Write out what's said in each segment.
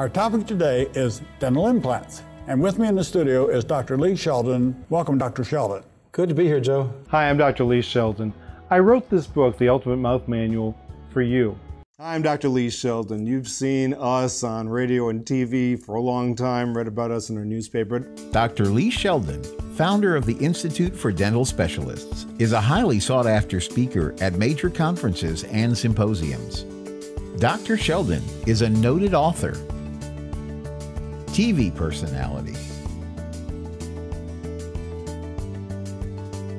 Our topic today is dental implants. And with me in the studio is Dr. Lee Sheldon. Welcome, Dr. Sheldon. Good to be here, Joe. Hi, I'm Dr. Lee Sheldon. I wrote this book, The Ultimate Mouth Manual, for you. I'm Dr. Lee Sheldon. You've seen us on radio and TV for a long time, read about us in our newspaper. Dr. Lee Sheldon, founder of the Institute for Dental Specialists, is a highly sought after speaker at major conferences and symposiums. Dr. Sheldon is a noted author, TV personality,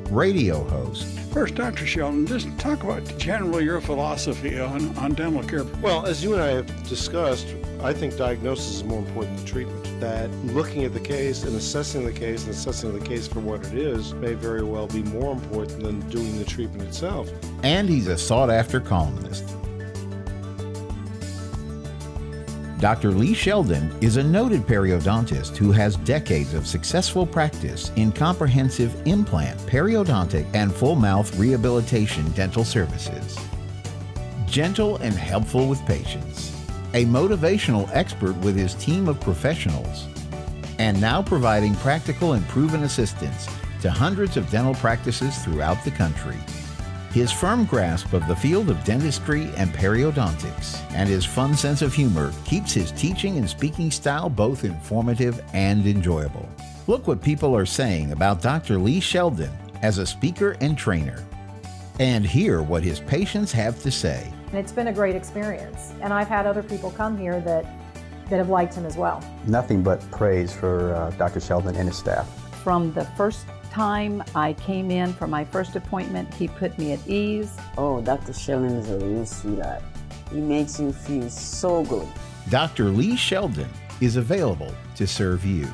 radio host, First, Dr. Sheldon, just talk about generally your philosophy on, on dental care. Well, as you and I have discussed, I think diagnosis is more important than treatment. That looking at the case and assessing the case and assessing the case for what it is may very well be more important than doing the treatment itself. and he's a sought after columnist. Dr. Lee Sheldon is a noted periodontist who has decades of successful practice in comprehensive implant, periodontic, and full mouth rehabilitation dental services. Gentle and helpful with patients, a motivational expert with his team of professionals, and now providing practical and proven assistance to hundreds of dental practices throughout the country. His firm grasp of the field of dentistry and periodontics and his fun sense of humor keeps his teaching and speaking style both informative and enjoyable. Look what people are saying about Dr. Lee Sheldon as a speaker and trainer. And hear what his patients have to say. It's been a great experience. And I've had other people come here that, that have liked him as well. Nothing but praise for uh, Dr. Sheldon and his staff. From the first time I came in for my first appointment, he put me at ease. Oh, Dr. Sheldon is a real sweetheart. He makes you feel so good. Dr. Lee Sheldon is available to serve you.